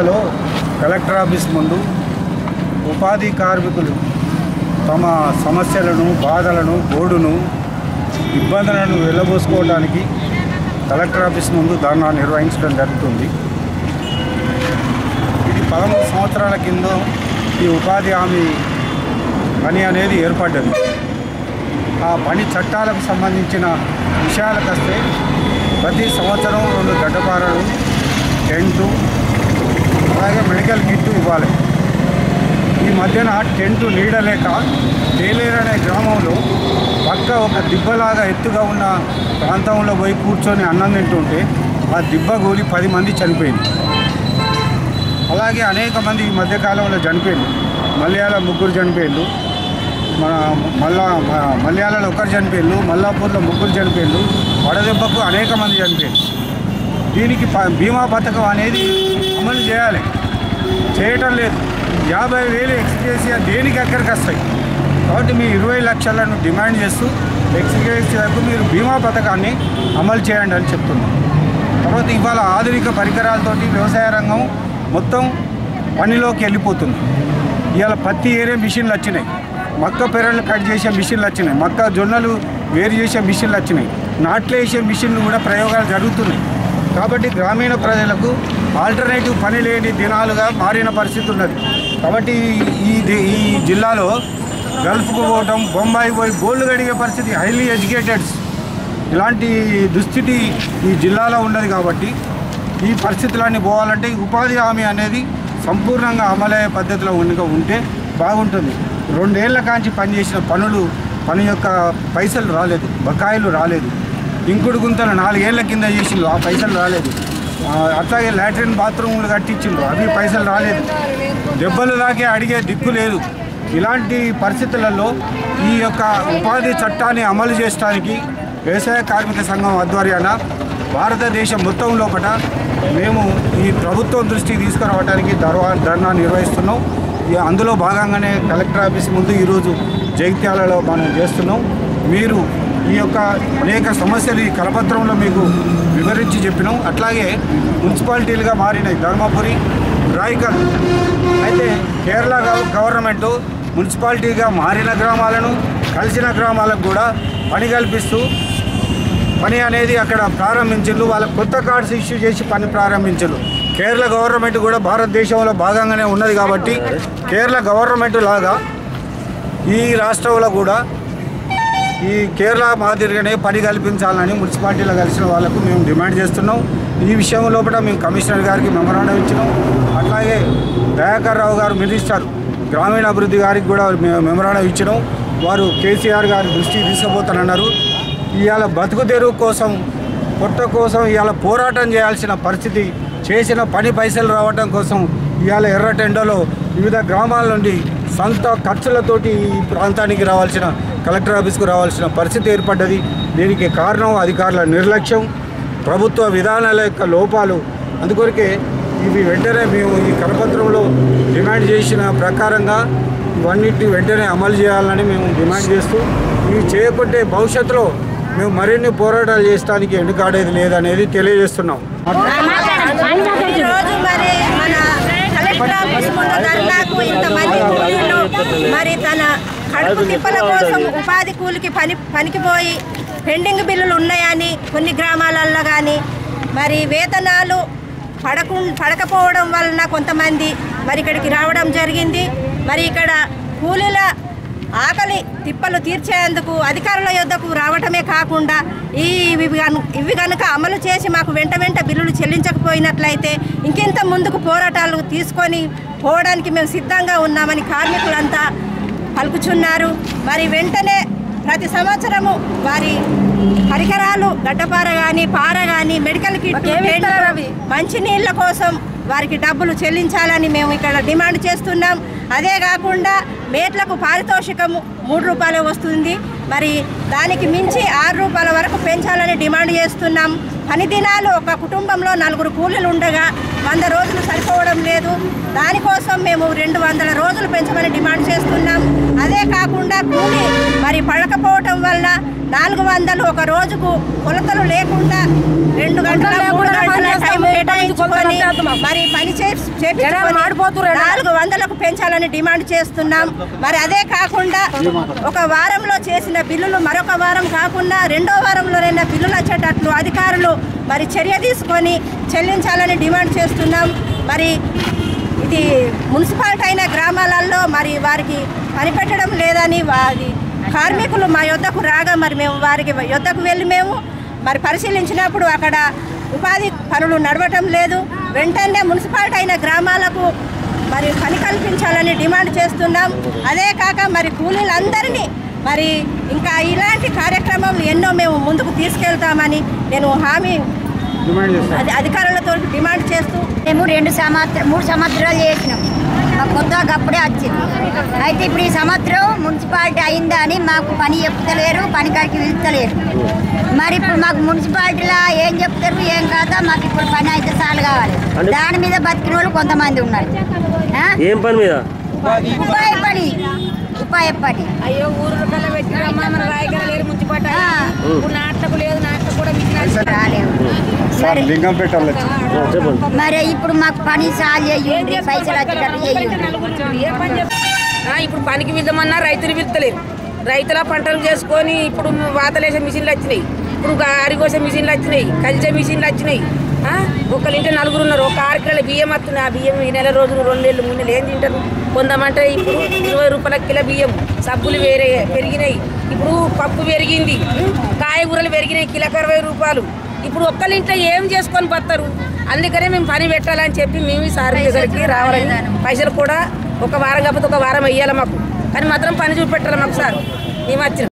జిల్లాలో collector office ముందు ఉపాధి కార్మికులు తమ సమస్యలను బాధలను గోడును ఇబ్బందులను వెళ్ళబోసుకోవడానికి కలెక్టర్ ఆఫీస్ ముందు ధర్నా నిర్వహించడం జరుగుతుంది. ఇది పదమూడు సంవత్సరాల కింద ఈ ఉపాధి హామీ పని అనేది ఏర్పడ్డది. ఆ పని చట్టాలకు సంబంధించిన విషయాలకు వస్తే ప్రతి సంవత్సరం రెండు గడ్డపారలు టెంటు అలాగే మెడికల్ కిట్ ఇవ్వాలి. ఈ మధ్యన టెంటు నీడలేక తేలేరు అనే గ్రామంలో పక్క ఒక దిబ్బలాగా ఎత్తుగా ఉన్న ప్రాంతంలో పోయి కూర్చొని అన్నం తింటుంటే ఆ దిబ్బ గోలి పది మంది చనిపోయింది. అలాగే అనేక మంది ఈ మధ్యకాలంలో చనిపోయింది. మలయాళ ముగ్గురు చనిపోయిండు మన మళ్ళా మలయాళలో ఒకరు చనిపోయిండు మల్లాపూర్లో ముగ్గురు చనిపోయిండు వడదెబ్బకు అనేక మంది చనిపోయిండు దీనికి ప- బీమా పథకం అనేది అమలు చేయాలి. చేయటం లేదు. యాభై వేలు ఎక్స్గ్రేసియా దేనికి ఎక్కడికి వస్తాయి కాబట్టి మీ ఇరవై లక్షలను డిమాండ్ చేస్తూ ఎక్స్గ్రేసియాకు మీరు బీమా పథకాన్ని అమలు చేయండి అని చెప్తున్నాం. తర్వాత ఇవాళ ఆధునిక పరికరాలతోటి వ్యవసాయ రంగం మొత్తం పనిలోకి వెళ్ళిపోతుంది. ఇవాళ పత్తి ఏరే మిషన్లు వచ్చినాయి. మక్క పెరళ్ళు కట్ చేసే మిషన్లు వచ్చినాయి. మక్క జొన్నలు వేరు చేసే మిషన్లు వచ్చినాయి. నాట్లు వేసే మిషన్లు కూడా ప్రయోగాలు జరుగుతున్నాయి. కాబట్టి గ్రామీణ ప్రజలకు ఆల్టర్నేటివ్ పని లేని దినాలుగా మారిన పరిస్థితి ఉన్నది. కాబట్టి ఈ ఈ జిల్లాలో గల్ఫ్కు పోవటం బొంబాయి పోయి గోల్డ్ గడిగే పరిస్థితి హైలీ ఎడ్యుకేటెడ్స్ ఇలాంటి దుస్థితి ఈ జిల్లాలో ఉన్నది కాబట్టి ఈ పరిస్థితులన్నీ పోవాలంటే ఉపాధి హామీ అనేది సంపూర్ణంగా అమలయ్యే పద్ధతిలో ఉండగా ఉంటే బాగుంటుంది. రెండేళ్ళ కాంచి పనిచేసిన పనులు పని యొక్క పైసలు రాలేదు బకాయిలు రాలేదు. ఇంకుడు గుంతలు నాలుగేళ్ళ కింద చేసిండ్రు. ఆ పైసలు రాలేదు. అట్లాగే లాట్రిన్ బాత్రూములు కట్టించిండ్రు. అవి పైసలు రాలేదు. దెబ్బలు దాకే అడిగే దిక్కు లేదు. ఇలాంటి పరిస్థితులలో ఈ యొక్క ఉపాధి చట్టాన్ని అమలు చేయడానికి వ్యవసాయ కార్మిక సంఘం ఆధ్వర్యాన భారతదేశం మొత్తం లోపల మేము ఈ ప్రభుత్వం దృష్టికి తీసుకురావడానికి ధర్వా ధర్నా నిర్వహిస్తున్నాం. ఇక అందులో భాగంగానే కలెక్టర్ ఆఫీస్ ముందు ఈరోజు జగిత్యాలలో మనం చేస్తున్నాం. మీరు ఈ యొక్క అనేక సమస్యలు ఈ కరపత్రంలో మీకు వివరించి చెప్పినాం. అట్లాగే మున్సిపాలిటీలుగా మారినాయి. ధర్మపురి రాయకల్ అయితే కేరళ గవర్నమెంట్ మున్సిపాలిటీగా మారిన గ్రామాలను కలిసిన గ్రామాలకు కూడా పని కల్పిస్తూ పని అనేది అక్కడ ప్రారంభించు వాళ్ళ కొత్త కార్డ్స్ ఇష్యూ చేసి పని ప్రారంభించారు కేరళ గవర్నమెంట్ కూడా భారతదేశంలో భాగంగానే ఉన్నది కాబట్టి కేరళ గవర్నమెంట్ లాగా ఈ రాష్ట్రంలో కూడా ఈ కేరళ మాదిరిగానే పని కల్పించాలని మున్సిపాలిటీలో కలిసిన వాళ్ళకు మేము డిమాండ్ చేస్తున్నాం. ఈ విషయం లోపల మేము కమిషనర్ గారికి మెమరాండం ఇచ్చినాం. అట్లాగే దయాకర్ రావు గారు మినిస్టర్ గ్రామీణాభివృద్ధి గారికి కూడా మేము మెమరాండం ఇచ్చినాం. వారు కేసీఆర్ గారి దృష్టికి తీసుకుపోతానన్నారు. ఇవాళ బతుకు తెరువు కోసం పొట్ట కోసం ఇవాళ పోరాటం చేయాల్సిన పరిస్థితి చేసిన పని పైసలు రావటం కోసం ఇవాళ ఎర్రటెండలో వివిధ గ్రామాల నుండి సొంత ఖర్చులతోటి ఈ ప్రాంతానికి రావాల్సిన కలెక్టర్ ఆఫీస్కు రావాల్సిన పరిస్థితి ఏర్పడ్డది. దీనికి కారణం అధికారుల నిర్లక్ష్యం ప్రభుత్వ విధానాల యొక్క లోపాలు. అందుకొరకే ఇవి వెంటనే మేము ఈ కరపత్రంలో డిమాండ్ చేసిన ప్రకారంగా ఇవన్నిటిని వెంటనే అమలు చేయాలని మేము డిమాండ్ చేస్తూ ఇవి చేయకుంటే భవిష్యత్తులో మేము మరిన్ని పోరాటాలు చేయడానికి వెనుకాడేది లేదనేది తెలియజేస్తున్నాం. కలెక్టర్ ఆఫీస్ ముందు ధర్నాకు ఇంతమంది కూలీలు మరి తన కడుపు తిప్పల కోసం ఉపాధి కూలికి పని పనికిపోయి పెండింగ్ బిల్లులు ఉన్నాయని కొన్ని గ్రామాలలో కానీ మరి వేతనాలు పడకు పడకపోవడం వలన కొంతమంది మరి ఇక్కడికి రావడం జరిగింది. మరి ఇక్కడ కూలీల ఆకలి తిప్పలు తీర్చేందుకు అధికారుల యొద్దకు రావటమే కాకుండా ఈ ఇవి కనుక అమలు చేసి మాకు వెంట వెంట బిల్లులు చెల్లించకపోయినట్లయితే ఇంకింత ముందుకు పోరాటాలు తీసుకొని పోవడానికి మేము సిద్ధంగా ఉన్నామని కార్మికులంతా పలుకుచున్నారు. మరి వెంటనే ప్రతి సంవత్సరము వారి పరికరాలు గడ్డపార కానీ పార కానీ మెడికల్ కిట్ మంచినీళ్ళ కోసం వారికి డబ్బులు చెల్లించాలని మేము ఇక్కడ డిమాండ్ చేస్తున్నాం. అదే కాకుండా మేట్లకు పారితోషికము మూడు రూపాయలు వస్తుంది. మరి దానికి మించి ఆరు రూపాయల వరకు పెంచాలని డిమాండ్ చేస్తున్నాం. పని దినాలు ఒక కుటుంబంలో నలుగురు కూలీలు ఉండగా వంద రోజులు సరిపోవడం లేదు. దానికోసం మేము రెండు వందల రోజులు పెంచమని డిమాండ్ చేస్తున్నాం. అదే కాకుండా కూలీ మరి పడకపోవటం వల్ల నాలుగు వందలు ఒక రోజుకు కొలతలు లేకుండా రెండు గంటల మరి పని చే- చేపించుకొని నాలుగు వందలకు పెంచాలని డిమాండ్ చేస్తున్నాం. మరి అదే కాకుండా ఒక వారంలో చేసిన బిల్లులు మరొక వారం కాకుండా రెండో వారంలోనైనా బిల్లులు వచ్చేటట్లు అధికారులు మరి చర్య తీసుకొని చెల్లించాలని డిమాండ్ చేస్తున్నాం. మరి ఇది మున్సిపాలిటీ అయిన గ్రామాలలో మరి వారికి పనిపెట్టడం లేదని వారి కార్మికులు మా యొద్దకు రాగా మరి మేము వారికి యొద్దకు వెళ్ళి మేము మరి పరిశీలించినప్పుడు అక్కడ ఉపాధి పనులు నడవటం లేదు. వెంటనే మున్సిపాలిటీ అయిన గ్రామాలకు మరి పని కల్పించాలని డిమాండ్ చేస్తున్నాం. అదే కాక మరి కూలీలందరినీ మరి ఇంకా ఇలాంటి కార్యక్రమం ఎన్నో మేము ముందుకు తీసుకెళ్తామని నేను హామీ అధికారులతో డిమాండ్ చేస్తూ మేము రెండు సంవత్సరం మూడు సంవత్సరాలు చేసినాం. కొత్తగా అప్పుడే వచ్చింది. అయితే ఇప్పుడు ఈ సంవత్సరం మున్సిపాలిటీ అయిందా అని మాకు పని చెప్తలేరు పని కాడికి పిలుస్తలేరు. మరి ఇప్పుడు మాకు మున్సిపాలిటీలో ఏం చెప్తారు ఏం కాదా మాకు ఇప్పుడు పని అయితే చాలు కావాలి. దాని మీద బతికిన వాళ్ళు కొంతమంది ఉన్నారు? ఏం పని మీద? పని. పని అయ్యో ఊరు కల్లా పెట్టిరమ్మా మన నాటకు లేదు కూడా రాలేవు. సార్ మరి లింగం పెట్టాలి. ఆ, చెప్పండి. మరి ఇప్పుడు మాకు పని చేయండి పైసలు వచ్చేటట్టు చేయండి. ఇప్పుడు పనికి పిలుదామన్నా రైతులు పిలుతలేరు రైతుల పంటలు చేసుకొని ఇప్పుడు వాతలేసే మిషన్లు వచ్చినాయి. ఇప్పుడు అరిగోసే మిషన్లు వచ్చినాయి. కలిసే మిషన్లు వచ్చినాయి. ఆ, ఒకరింటి నలుగురు ఉన్నారు. ఒక ఆరు కిలోల బియ్యం వస్తుంది ఆ బియ్యం ఈ నెల రోజులు రెండు నెలలు మూడు నెలలు ఏం తింటారు? కొందామంటే ఇప్పుడు ఇరవై రూపాయల కిలో బియ్యం. సబ్బులు వేరే పెరిగినాయి. ఇప్పుడు పప్పు పెరిగింది? కాయగూరలు పెరిగినాయి. కిలోకి అరవై రూపాయలు. ఇప్పుడు ఒక్కరింట్లో ఏం చేసుకొని పోతారు అందుకనే మేము పని పెట్టాలని చెప్పి మేము సార్ దగ్గరికి రావాలని పైసలు కూడా ఒక వారం కాకపోతే ఒక వారం వెయ్యాలి మాకు. కానీ మాత్రం పని చూపెట్టాలి మాకు సార్. మేము వచ్చిన.